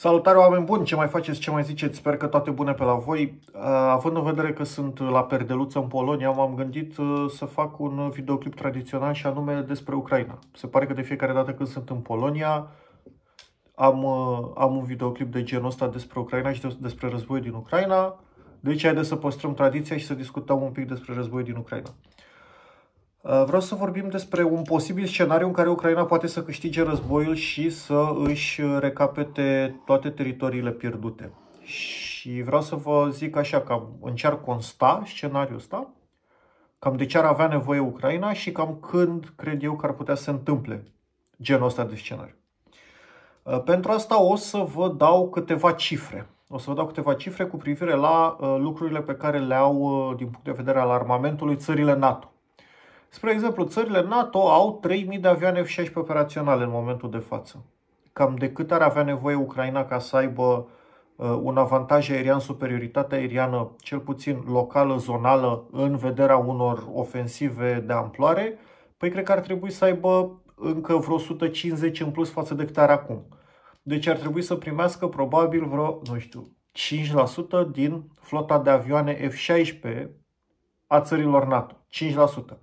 Salutare oameni buni, ce mai faceți, ce mai ziceți? Sper că toate bune pe la voi. Uh, având în vedere că sunt la Perdeluță în Polonia, m-am gândit uh, să fac un videoclip tradițional și anume despre Ucraina. Se pare că de fiecare dată când sunt în Polonia am, uh, am un videoclip de genul ăsta despre Ucraina și despre războiul din Ucraina. Deci haideți să păstrăm tradiția și să discutăm un pic despre războiul din Ucraina. Uh, vreau să vorbim despre un posibil scenariu în care Ucraina poate să câștige războiul și să își recapete toate teritoriile pierdute. Și vreau să vă zic așa, cam în ce ar consta scenariul ăsta, cam de ce ar avea nevoie Ucraina și cam când cred eu că ar putea să se întâmple genul ăsta de scenariu. Uh, pentru asta o să vă dau câteva cifre. O să vă dau câteva cifre cu privire la uh, lucrurile pe care le au din punct de vedere al armamentului țările NATO. Spre exemplu, țările NATO au 3000 de avioane F-16 operaționale în momentul de față. Cam de cât ar avea nevoie Ucraina ca să aibă uh, un avantaj aerian, superioritate aeriană, cel puțin locală, zonală, în vederea unor ofensive de amploare? Păi cred că ar trebui să aibă încă vreo 150 în plus față de cât are acum. Deci ar trebui să primească probabil vreo, nu știu, 5% din flota de avioane F-16 a țărilor NATO. 5%.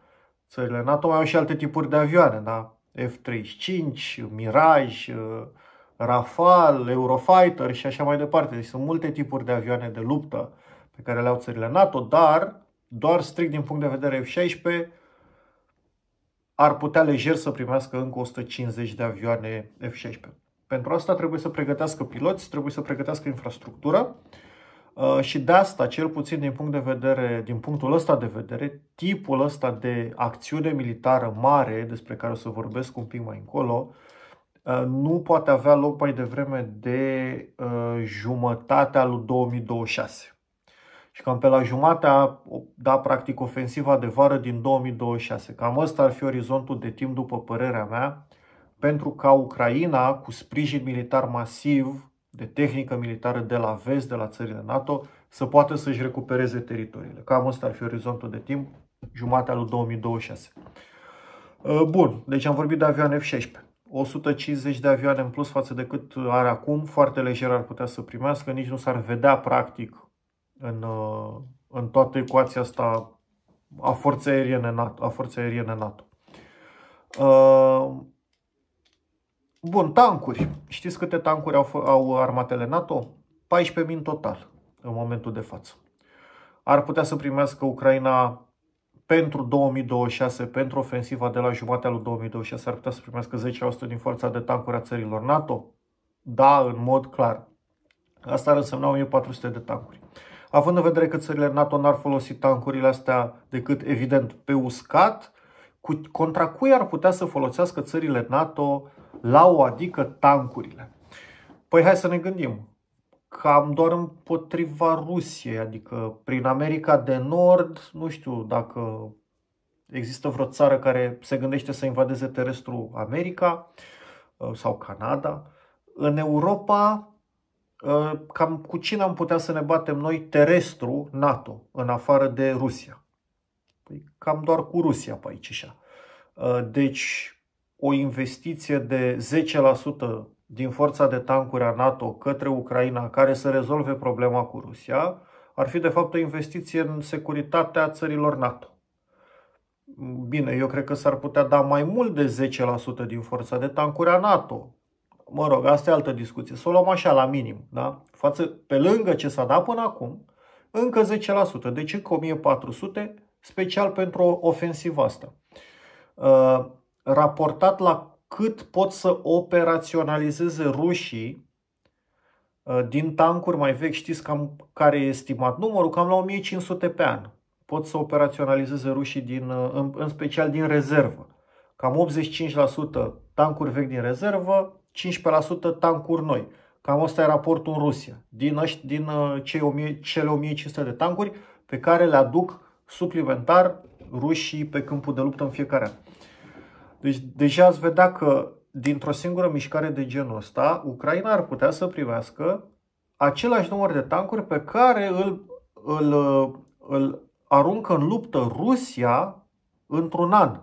Țările NATO mai au și alte tipuri de avioane, da? F-35, Mirage, uh, Rafale, Eurofighter și așa mai departe. Deci sunt multe tipuri de avioane de luptă pe care le au țările NATO, dar doar strict din punct de vedere F-16 ar putea lejer să primească încă 150 de avioane F-16. Pentru asta trebuie să pregătească piloți, trebuie să pregătească infrastructură Uh, și de asta, cel puțin din punct de vedere, din punctul ăsta de vedere, tipul ăsta de acțiune militară mare, despre care o să vorbesc un pic mai încolo, uh, nu poate avea loc mai devreme de uh, jumătatea lui 2026. Și cam pe la jumatea, da, practic, ofensiva de vară din 2026. Cam ăsta ar fi orizontul de timp, după părerea mea, pentru ca Ucraina, cu sprijin militar masiv, de tehnică militară de la vest, de la țările NATO, să poată să-și recupereze teritoriile. Cam ăsta ar fi orizontul de timp, jumatea lui 2026. Uh, bun, deci am vorbit de avioane F-16. 150 de avioane în plus față de cât are acum, foarte lejer ar putea să primească, nici nu s-ar vedea practic în, uh, în toată ecuația asta a forței aeriene NATO. A forței aeriene NATO. Uh, Bun, tancuri. Știți câte tancuri au, au armatele NATO? 14.000 în total, în momentul de față. Ar putea să primească Ucraina pentru 2026, pentru ofensiva de la jumatea lui 2026, ar putea să primească 10% din forța de tancuri a țărilor NATO? Da, în mod clar. Asta ar însemna 1400 de tancuri. Având în vedere că țările NATO n-ar folosi tancurile astea decât, evident, pe uscat, cu, contra cui ar putea să folosească țările NATO la o adică tancurile? Păi hai să ne gândim. Cam doar împotriva Rusiei, adică prin America de Nord, nu știu dacă există vreo țară care se gândește să invadeze terestru America uh, sau Canada. În Europa, uh, cam cu cine am putea să ne batem noi terestru NATO, în afară de Rusia? Păi cam doar cu Rusia pe aici așa. Uh, deci o investiție de 10% din forța de tancuri a NATO către Ucraina care să rezolve problema cu Rusia ar fi de fapt o investiție în securitatea țărilor NATO. Bine, eu cred că s-ar putea da mai mult de 10% din forța de tancuri a NATO. Mă rog, asta e altă discuție. Să o luăm așa la minim. Da? Față, pe lângă ce s-a dat până acum, încă 10%. Deci încă 1400 special pentru ofensiva asta. Uh, raportat la cât pot să operaționalizeze rușii uh, din tancuri mai vechi, știți cam care e estimat numărul? Cam la 1500 pe an. Pot să operaționalizeze rușii din, uh, în, în special din rezervă. Cam 85% tancuri vechi din rezervă, 15% tancuri noi. Cam asta e raportul în Rusia. Din, aș, din cei 1000, cele 1500 de tancuri pe care le aduc suplimentar rușii pe câmpul de luptă în fiecare an. Deci deja ați vedea că dintr-o singură mișcare de genul ăsta, Ucraina ar putea să primească același număr de tancuri pe care îl, îl, îl aruncă în luptă Rusia într-un an.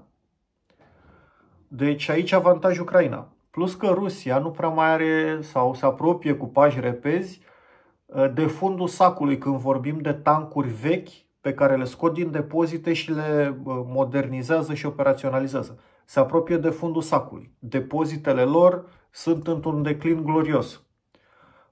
Deci aici avantaj Ucraina. Plus că Rusia nu prea mai are sau se apropie cu pași repezi uh, de fundul sacului când vorbim de tancuri vechi pe care le scot din depozite și le uh, modernizează și operaționalizează. Se apropie de fundul sacului. Depozitele lor sunt într-un declin glorios.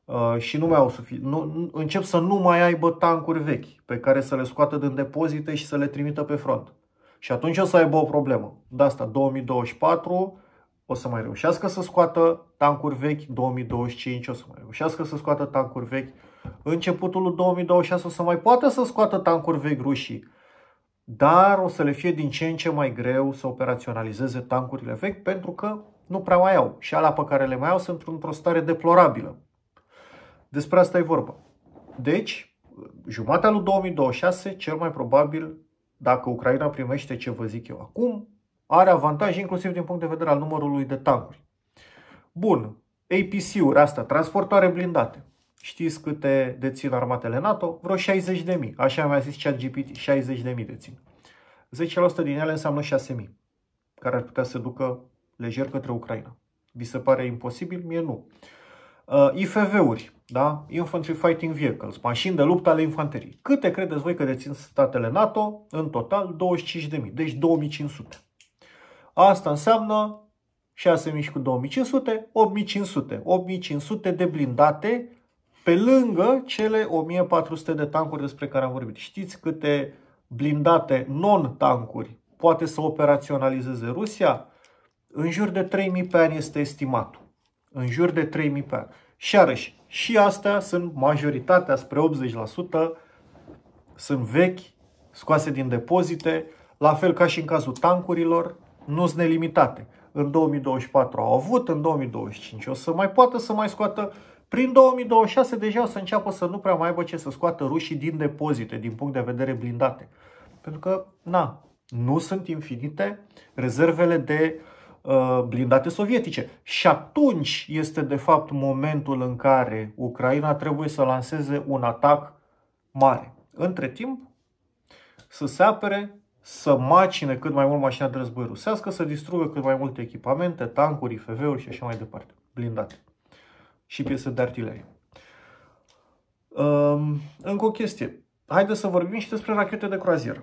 Uh, și nu mai au sufi- nu, încep să nu mai aibă tancuri vechi pe care să le scoată din depozite și să le trimită pe front. Și atunci o să aibă o problemă. De asta, 2024 o să mai reușească să scoată tancuri vechi, 2025 o să mai reușească să scoată tancuri vechi, începutul lui 2026 o să mai poată să scoată tancuri vechi rușii, dar o să le fie din ce în ce mai greu să operaționalizeze tancurile vechi pentru că nu prea mai au și alea pe care le mai au sunt într-o stare deplorabilă. Despre asta e vorba. Deci, jumatea lui 2026, cel mai probabil, dacă Ucraina primește ce vă zic eu acum, are avantaj inclusiv din punct de vedere al numărului de tancuri. Bun, APC-uri astea, transportoare blindate. Știți câte dețin armatele NATO? Vreo 60.000. Așa mi-a zis ChatGPT, 60.000 dețin. 10% din ele înseamnă 6.000, care ar putea să ducă lejer către Ucraina. Vi se pare imposibil? Mie nu. Uh, IFV-uri, da? Infantry Fighting Vehicles, mașini de luptă ale infanteriei. Câte credeți voi că dețin statele NATO? În total 25.000, deci 2500. Asta înseamnă 6.000 cu 2500, 8.500. 8.500 de blindate pe lângă cele 1.400 de tancuri despre care am vorbit. Știți câte blindate non-tancuri poate să operaționalizeze Rusia? În jur de 3.000 pe an este estimatul. În jur de 3.000 pe an. Și arăși, și astea sunt majoritatea, spre 80%, sunt vechi, scoase din depozite, la fel ca și în cazul tancurilor, nu sunt nelimitate. În 2024 au avut, în 2025 o să mai poată să mai scoată. Prin 2026 deja o să înceapă să nu prea mai aibă ce să scoată rușii din depozite, din punct de vedere blindate. Pentru că, na, nu sunt infinite rezervele de uh, blindate sovietice. Și atunci este de fapt momentul în care Ucraina trebuie să lanseze un atac mare. Între timp, să se apere să macine cât mai mult mașina de război rusească, să distrugă cât mai multe echipamente, tancuri, FV-uri și așa mai departe, blindate și piese de artilerie. Um, încă o chestie. Haideți să vorbim și despre rachete de croazieră.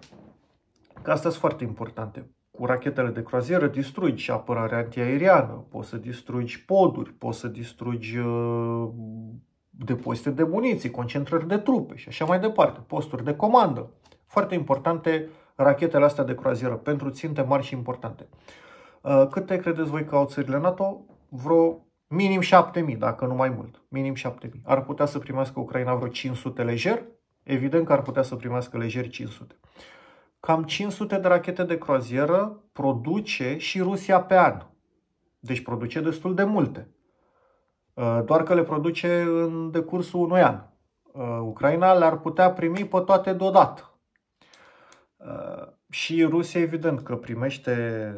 Că astea sunt foarte importante. Cu rachetele de croazieră distrugi și apărarea antiaeriană, poți să distrugi poduri, poți să distrugi uh, depozite de muniții, concentrări de trupe și așa mai departe, posturi de comandă. Foarte importante rachetele astea de croazieră pentru ținte mari și importante. Uh, câte credeți voi că au țările NATO? Vreo minim 7000, dacă nu mai mult. Minim 7000. Ar putea să primească Ucraina vreo 500 lejer? Evident că ar putea să primească lejer 500. Cam 500 de rachete de croazieră produce și Rusia pe an. Deci produce destul de multe. Uh, doar că le produce în decursul unui an. Uh, Ucraina le-ar putea primi pe toate deodată. Uh, și Rusia, evident, că primește,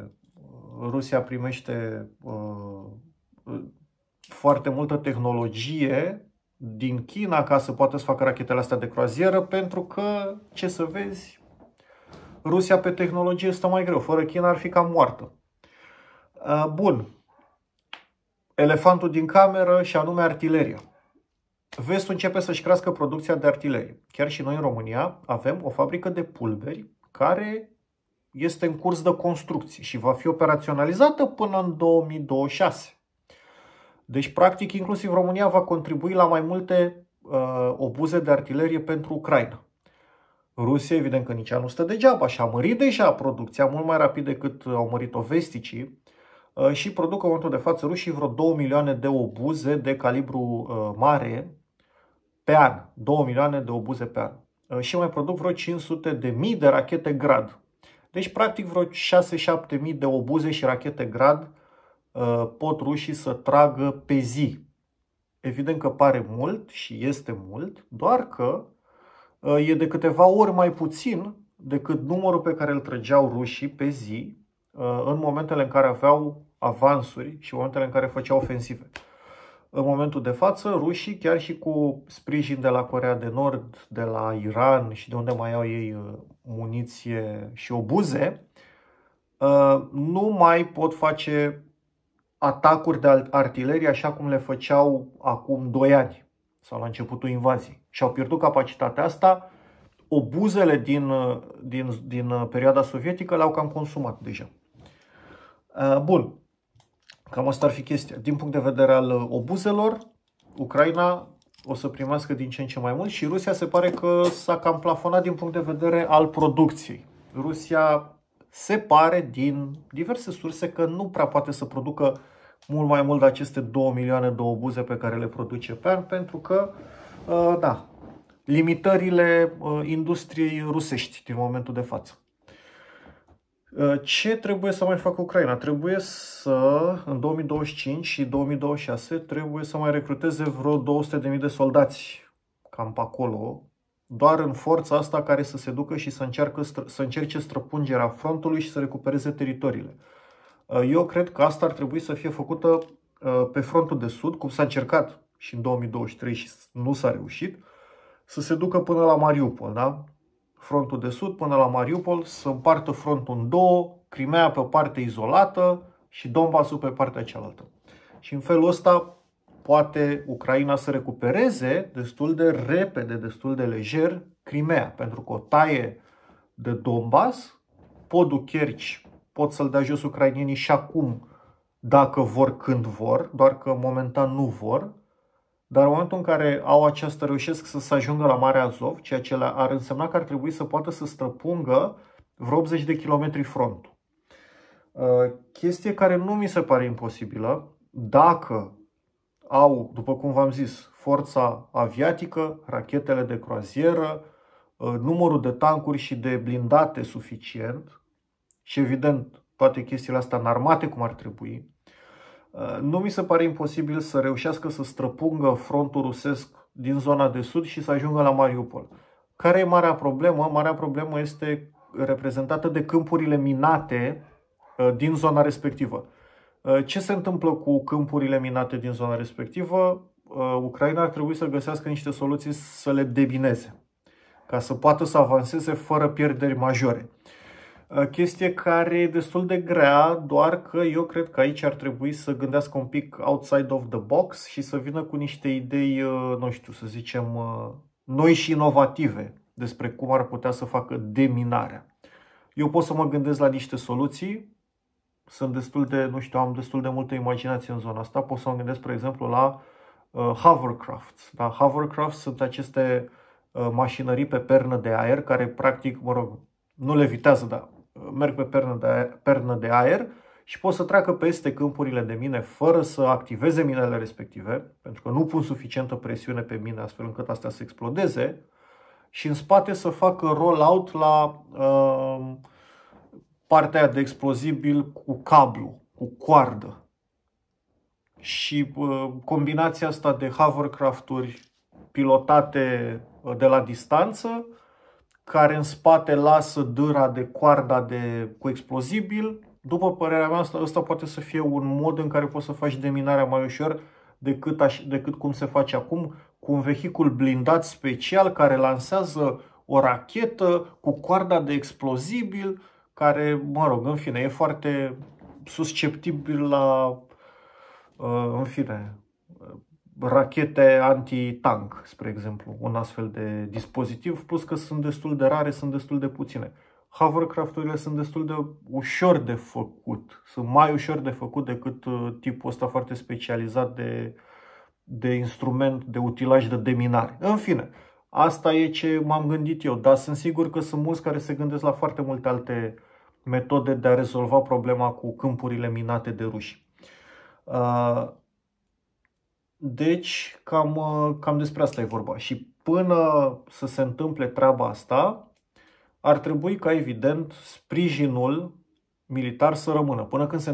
Rusia primește uh, foarte multă tehnologie din China ca să poată să facă rachetele astea de croazieră, pentru că, ce să vezi, Rusia pe tehnologie este mai greu. Fără China ar fi cam moartă. Uh, bun. Elefantul din cameră și anume artileria. Vestul începe să-și crească producția de artilerie. Chiar și noi în România avem o fabrică de pulberi care este în curs de construcție și va fi operaționalizată până în 2026. Deci, practic, inclusiv România va contribui la mai multe uh, obuze de artilerie pentru Ucraina. Rusia, evident că nici ea nu stă degeaba și a mărit deja producția mult mai rapid decât au mărit-o vesticii uh, și produc în momentul de față rușii vreo 2 milioane de obuze de calibru uh, mare pe an. 2 milioane de obuze pe an. Uh, și mai produc vreo 500 de mii de rachete grad. Deci, practic, vreo 6-7 mii de obuze și rachete grad uh, pot rușii să tragă pe zi. Evident că pare mult și este mult, doar că uh, e de câteva ori mai puțin decât numărul pe care îl trăgeau rușii pe zi în momentele în care aveau avansuri și în momentele în care făceau ofensive. În momentul de față, rușii, chiar și cu sprijin de la Corea de Nord, de la Iran și de unde mai au ei uh, muniție și obuze, uh, nu mai pot face atacuri de artilerie așa cum le făceau acum 2 ani sau la începutul invaziei. Și au pierdut capacitatea asta. Obuzele din, din, din perioada sovietică le-au cam consumat deja. Bun, cam asta ar fi chestia. Din punct de vedere al obuzelor, Ucraina o să primească din ce în ce mai mult și Rusia se pare că s-a cam plafonat din punct de vedere al producției. Rusia se pare din diverse surse că nu prea poate să producă mult mai mult de aceste 2 milioane de obuze pe care le produce pe an, pentru că, uh, da, limitările uh, industriei rusești din momentul de față. Uh, ce trebuie să mai facă Ucraina? Trebuie să, în 2025 și 2026, trebuie să mai recruteze vreo 200.000 de soldați cam pe acolo, doar în forța asta care să se ducă și să, încearcă, să încerce străpungerea frontului și să recupereze teritoriile. Uh, eu cred că asta ar trebui să fie făcută uh, pe frontul de sud, cum s-a încercat și în 2023 și nu s-a reușit, să se ducă până la Mariupol, da? Frontul de sud până la Mariupol, să împartă frontul în două, Crimea pe o parte izolată și Donbassul pe partea cealaltă. Și în felul ăsta poate Ucraina să recupereze destul de repede, destul de lejer Crimea, pentru că o taie de Donbass, podul Kerch pot să-l dea jos ucrainienii și acum, dacă vor, când vor, doar că momentan nu vor. Dar în momentul în care au această, reușesc să se ajungă la Marea Azov, ceea ce ar însemna că ar trebui să poată să străpungă vreo 80 de kilometri frontul. Uh, chestie care nu mi se pare imposibilă, dacă au, după cum v-am zis, forța aviatică, rachetele de croazieră, uh, numărul de tancuri și de blindate suficient, și evident toate chestiile astea în armate cum ar trebui, uh, nu mi se pare imposibil să reușească să străpungă frontul rusesc din zona de sud și să ajungă la Mariupol. Care e marea problemă? Marea problemă este reprezentată de câmpurile minate uh, din zona respectivă. Uh, ce se întâmplă cu câmpurile minate din zona respectivă? Ucraina ar trebui să găsească niște soluții să le debineze, ca să poată să avanseze fără pierderi majore. Uh, chestie care e destul de grea, doar că eu cred că aici ar trebui să gândească un pic outside of the box și să vină cu niște idei, uh, nu știu, să zicem, uh, noi și inovative despre cum ar putea să facă deminarea. Eu pot să mă gândesc la niște soluții, sunt destul de, nu știu, am destul de multă imaginație în zona asta. Pot să mă gândesc, spre exemplu, la uh, hovercrafts. Da? Hovercrafts sunt aceste uh, mașinării pe pernă de aer care, practic, mă rog, nu levitează, dar merg pe pernă de, aer, pernă de aer și pot să treacă peste câmpurile de mine fără să activeze minele respective, pentru că nu pun suficientă presiune pe mine astfel încât astea să explodeze și în spate să facă roll-out la uh, partea de explozibil cu cablu, cu coardă. Și uh, combinația asta de hovercraft-uri pilotate uh, de la distanță care în spate lasă dâra de coarda de, cu explozibil. După părerea mea, asta, asta poate să fie un mod în care poți să faci deminarea mai ușor decât, aș, decât cum se face acum, cu un vehicul blindat special care lansează o rachetă cu coarda de explozibil, care, mă rog, în fine, e foarte susceptibil la, uh, în fine, rachete anti-tank, spre exemplu, un astfel de dispozitiv, plus că sunt destul de rare, sunt destul de puține. Hovercraft-urile sunt destul de ușor de făcut, sunt mai ușor de făcut decât uh, tipul ăsta foarte specializat de, de instrument, de utilaj de deminare. În fine, asta e ce m-am gândit eu, dar sunt sigur că sunt mulți care se gândesc la foarte multe alte metode de a rezolva problema cu câmpurile minate de ruși. Uh, deci, cam, uh, cam despre asta e vorba. Și până să se întâmple treaba asta, ar trebui ca, evident, sprijinul militar să rămână. Până când, se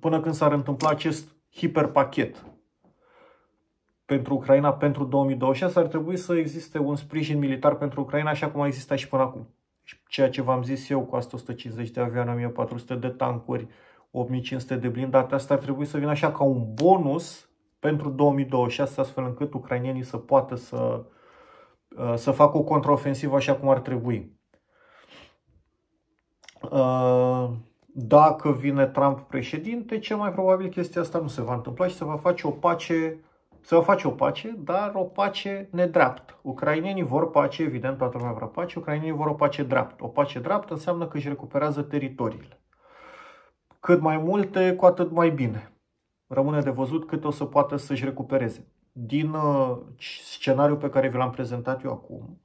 până când s-ar întâmpla acest hiperpachet pentru Ucraina pentru 2026, ar trebui să existe un sprijin militar pentru Ucraina, așa cum a existat și până acum. Ceea ce v-am zis eu cu 150 de avioane, 1400 de tancuri, 8500 de blindate, asta ar trebui să vină așa ca un bonus pentru 2026, astfel încât ucrainienii să poată să, uh, să facă o contraofensivă așa cum ar trebui. Uh, Dacă vine Trump președinte, cel mai probabil chestia asta nu se va întâmpla și se va face o pace, se va face o pace, dar o pace nedreaptă. Ucrainenii vor pace, evident, toată lumea vrea pace, ucrainenii vor o pace dreaptă. O pace dreaptă înseamnă că își recuperează teritoriile. Cât mai multe, cu atât mai bine. Rămâne de văzut cât o să poată să-și recupereze. Din uh, scenariul pe care vi l-am prezentat eu acum,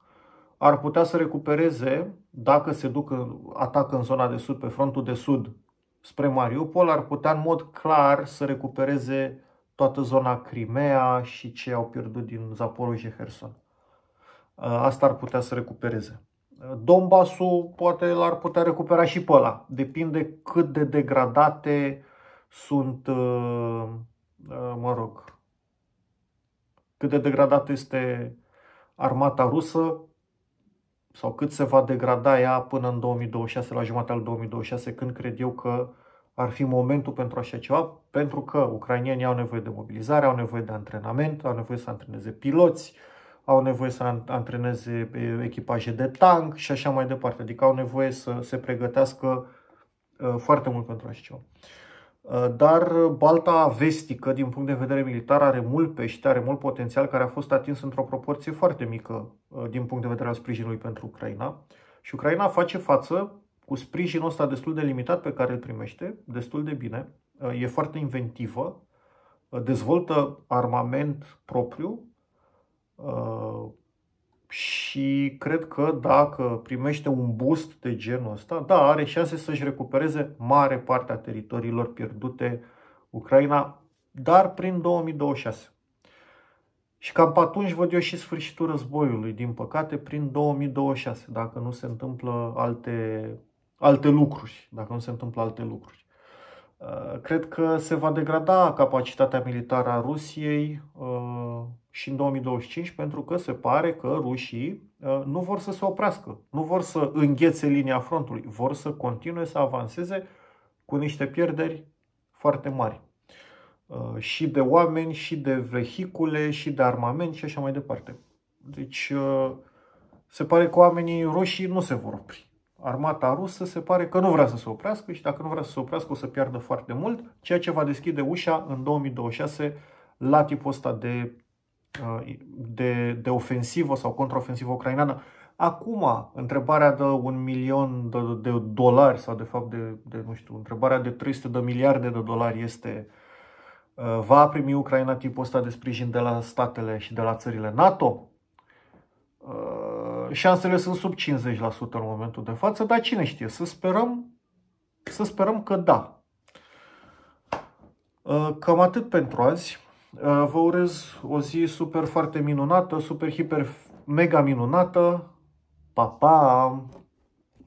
ar putea să recupereze, dacă se duc atacă în zona de sud, pe frontul de sud spre Mariupol, ar putea în mod clar să recupereze toată zona Crimea și ce au pierdut din Zaporozhye Herson. Uh, asta ar putea să recupereze. Donbassul poate l-ar putea recupera și pe ăla. Depinde cât de degradate sunt, uh, uh, mă rog, cât de degradată este armata rusă sau cât se va degrada ea până în 2026, la jumătatea al 2026, când cred eu că ar fi momentul pentru așa ceva, pentru că ucrainienii au nevoie de mobilizare, au nevoie de antrenament, au nevoie să antreneze piloți, au nevoie să antreneze echipaje de tank și așa mai departe. Adică au nevoie să se pregătească uh, foarte mult pentru așa ceva. Uh, dar Balta vestică, din punct de vedere militar, are mult pește, are mult potențial care a fost atins într-o proporție foarte mică uh, din punct de vedere al sprijinului pentru Ucraina. Și Ucraina face față cu sprijinul ăsta destul de limitat pe care îl primește, destul de bine, e foarte inventivă, dezvoltă armament propriu, Uh, și cred că dacă primește un boost de genul ăsta, da, are șanse să-și recupereze mare parte a teritoriilor pierdute Ucraina, dar prin 2026. Și cam pe atunci văd eu și sfârșitul războiului, din păcate, prin 2026, dacă nu se întâmplă alte, alte lucruri, dacă nu se întâmplă alte lucruri. Uh, cred că se va degrada capacitatea militară a Rusiei uh, și în 2025 pentru că se pare că rușii uh, nu vor să se oprească, nu vor să înghețe linia frontului, vor să continue să avanseze cu niște pierderi foarte mari. Și de oameni, și de vehicule, și de armament și așa mai departe. Deci se pare că oamenii rușii nu se vor opri armata rusă se pare că nu vrea să se oprească și dacă nu vrea să se oprească o să piardă foarte mult, ceea ce va deschide ușa în 2026 la tipul ăsta de, uh, de, de ofensivă sau contraofensivă ucraineană. Acum, întrebarea de un milion de, de dolari sau de fapt de, de, nu știu, întrebarea de 300 de miliarde de dolari este uh, va primi Ucraina tipul ăsta de sprijin de la statele și de la țările NATO? Uh, șansele sunt sub 50% în momentul de față, dar cine știe, să sperăm, să sperăm că da. Uh, cam atât pentru azi. Uh, vă urez o zi super foarte minunată, super hiper mega minunată. Pa, pa!